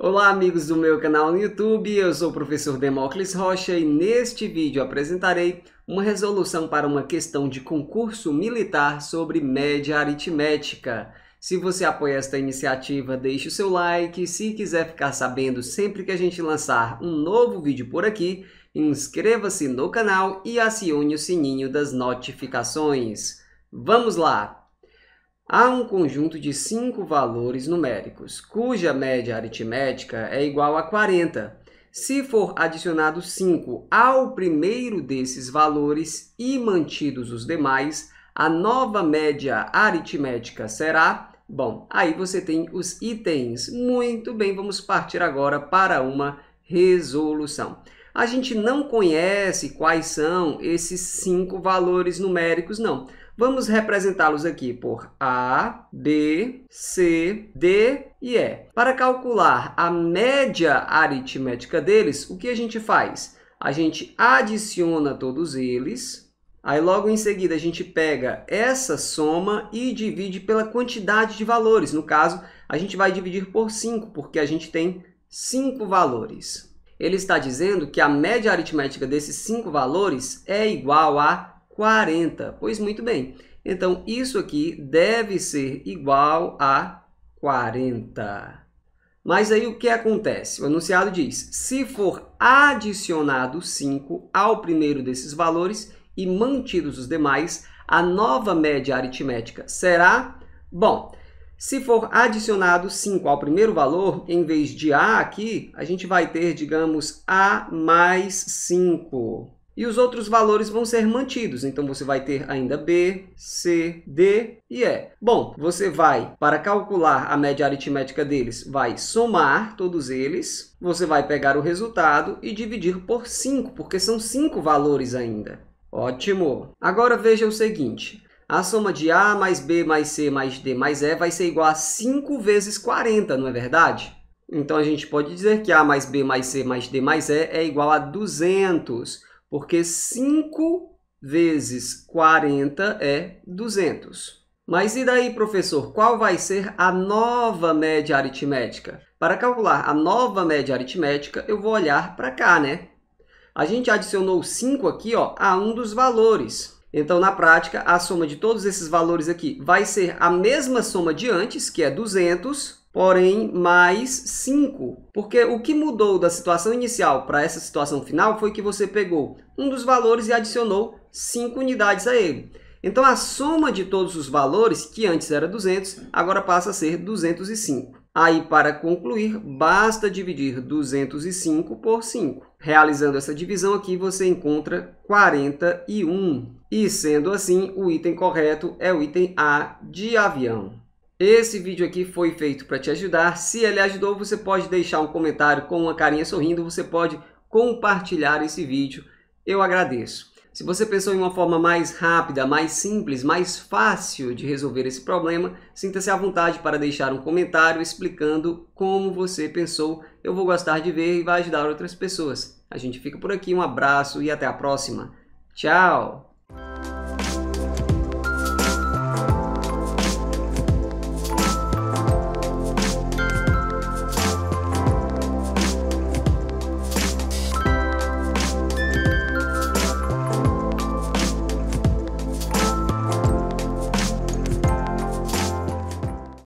Olá amigos do meu canal no YouTube, eu sou o professor Demócles Rocha e neste vídeo apresentarei uma resolução para uma questão de concurso militar sobre média aritmética. Se você apoia esta iniciativa, deixe o seu like. Se quiser ficar sabendo sempre que a gente lançar um novo vídeo por aqui, inscreva-se no canal e acione o sininho das notificações. Vamos lá! Há um conjunto de cinco valores numéricos, cuja média aritmética é igual a 40. Se for adicionado 5 ao primeiro desses valores e mantidos os demais, a nova média aritmética será... Bom, aí você tem os itens. Muito bem, vamos partir agora para uma resolução. A gente não conhece quais são esses cinco valores numéricos, não. Vamos representá-los aqui por A, B, C, D e E. Para calcular a média aritmética deles, o que a gente faz? A gente adiciona todos eles, aí logo em seguida a gente pega essa soma e divide pela quantidade de valores. No caso, a gente vai dividir por 5, porque a gente tem 5 valores. Ele está dizendo que a média aritmética desses 5 valores é igual a 40. Pois muito bem. Então, isso aqui deve ser igual a 40. Mas aí o que acontece? O enunciado diz, se for adicionado 5 ao primeiro desses valores e mantidos os demais, a nova média aritmética será... Bom, se for adicionado 5 ao primeiro valor, em vez de A aqui, a gente vai ter, digamos, A mais 5 e os outros valores vão ser mantidos. Então, você vai ter ainda B, C, D e E. Bom, você vai, para calcular a média aritmética deles, vai somar todos eles, você vai pegar o resultado e dividir por 5, porque são 5 valores ainda. Ótimo! Agora veja o seguinte, a soma de A mais B mais C mais D mais E vai ser igual a 5 vezes 40, não é verdade? Então, a gente pode dizer que A mais B mais C mais D mais E é igual a 200 porque 5 vezes 40 é 200. Mas e daí, professor, qual vai ser a nova média aritmética? Para calcular a nova média aritmética, eu vou olhar para cá, né? A gente adicionou 5 aqui ó, a um dos valores. Então, na prática, a soma de todos esses valores aqui vai ser a mesma soma de antes, que é 200, porém mais 5. Porque o que mudou da situação inicial para essa situação final foi que você pegou um dos valores e adicionou 5 unidades a ele. Então, a soma de todos os valores, que antes era 200, agora passa a ser 205. Aí, para concluir, basta dividir 205 por 5. Realizando essa divisão aqui, você encontra 41. E, sendo assim, o item correto é o item A de avião. Esse vídeo aqui foi feito para te ajudar. Se ele ajudou, você pode deixar um comentário com uma carinha sorrindo, você pode compartilhar esse vídeo. Eu agradeço. Se você pensou em uma forma mais rápida, mais simples, mais fácil de resolver esse problema, sinta-se à vontade para deixar um comentário explicando como você pensou. Eu vou gostar de ver e vai ajudar outras pessoas. A gente fica por aqui, um abraço e até a próxima. Tchau!